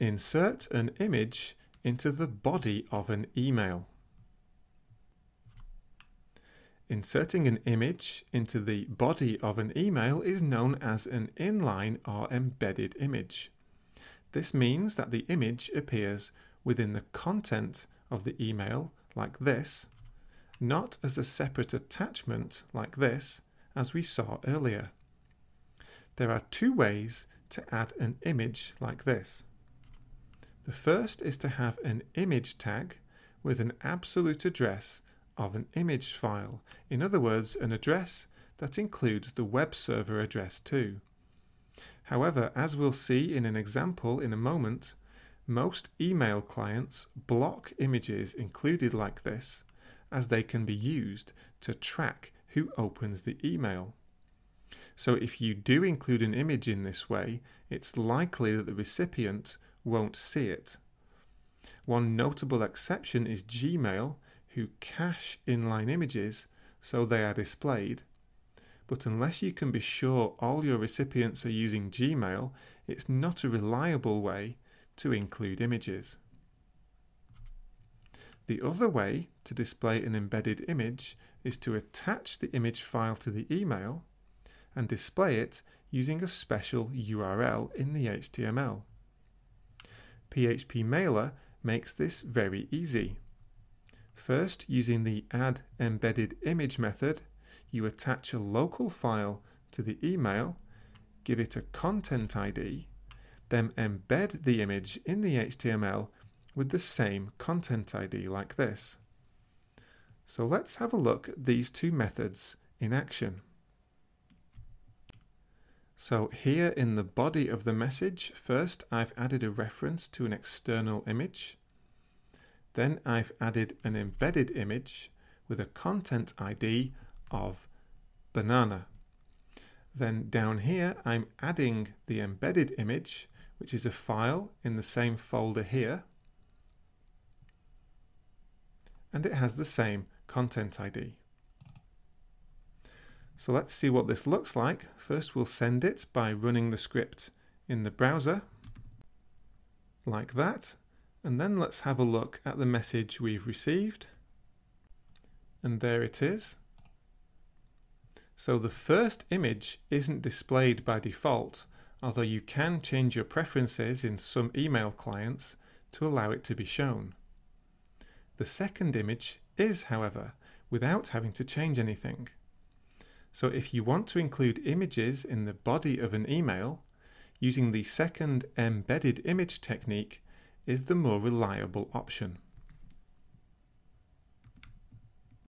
Insert an image into the body of an email. Inserting an image into the body of an email is known as an inline or embedded image. This means that the image appears within the content of the email like this, not as a separate attachment like this, as we saw earlier. There are two ways to add an image like this. The first is to have an image tag with an absolute address of an image file. In other words, an address that includes the web server address too. However, as we'll see in an example in a moment, most email clients block images included like this as they can be used to track who opens the email. So if you do include an image in this way, it's likely that the recipient won't see it. One notable exception is Gmail, who cache inline images so they are displayed. But unless you can be sure all your recipients are using Gmail, it's not a reliable way to include images. The other way to display an embedded image is to attach the image file to the email and display it using a special URL in the HTML. PHPMailer makes this very easy. First, using the add embedded image method, you attach a local file to the email, give it a content ID, then embed the image in the HTML with the same content ID like this. So let's have a look at these two methods in action. So here in the body of the message, first I've added a reference to an external image. Then I've added an embedded image with a content ID of banana. Then down here, I'm adding the embedded image, which is a file in the same folder here. And it has the same content ID. So let's see what this looks like. First we'll send it by running the script in the browser like that. And then let's have a look at the message we've received. And there it is. So the first image isn't displayed by default, although you can change your preferences in some email clients to allow it to be shown. The second image is, however, without having to change anything. So if you want to include images in the body of an email, using the second embedded image technique is the more reliable option.